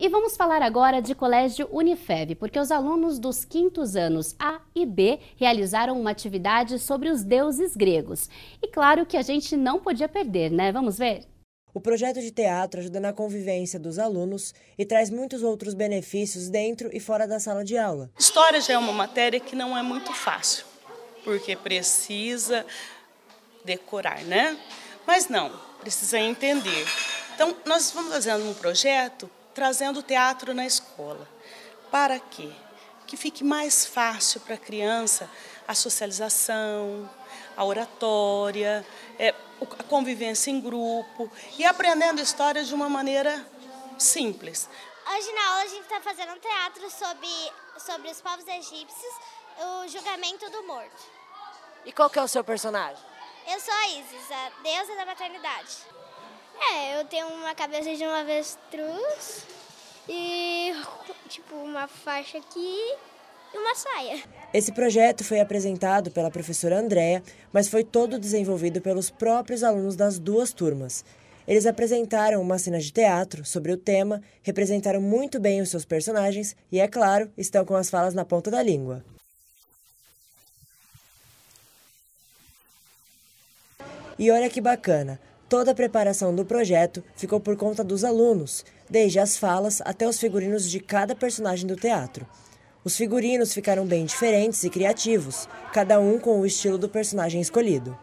E vamos falar agora de Colégio Unifev, porque os alunos dos quintos anos A e B realizaram uma atividade sobre os deuses gregos. E claro que a gente não podia perder, né? Vamos ver? O projeto de teatro ajuda na convivência dos alunos e traz muitos outros benefícios dentro e fora da sala de aula. História já é uma matéria que não é muito fácil, porque precisa decorar, né? Mas não, precisa entender. Então, nós vamos fazendo um projeto trazendo o teatro na escola. Para quê? Que fique mais fácil para a criança a socialização, a oratória, é, a convivência em grupo e aprendendo histórias de uma maneira simples. Hoje na aula a gente está fazendo um teatro sobre, sobre os povos egípcios, o julgamento do morto. E qual que é o seu personagem? Eu sou a Isis, a deusa da maternidade. Eu tenho uma cabeça de uma avestruz e tipo uma faixa aqui e uma saia. Esse projeto foi apresentado pela professora Andréa, mas foi todo desenvolvido pelos próprios alunos das duas turmas. Eles apresentaram uma cena de teatro sobre o tema, representaram muito bem os seus personagens e, é claro, estão com as falas na ponta da língua. E olha que bacana! Toda a preparação do projeto ficou por conta dos alunos, desde as falas até os figurinos de cada personagem do teatro. Os figurinos ficaram bem diferentes e criativos, cada um com o estilo do personagem escolhido.